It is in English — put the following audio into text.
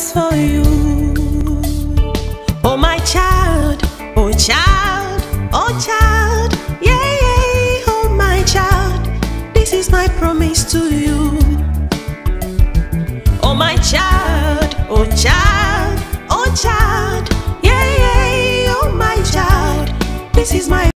is for you. Oh, my child, oh, child, oh, child, yeah, yeah, oh, my child, this is my promise to you. Oh, my child, oh, child, oh, child, yeah, yeah, oh, my child, this is my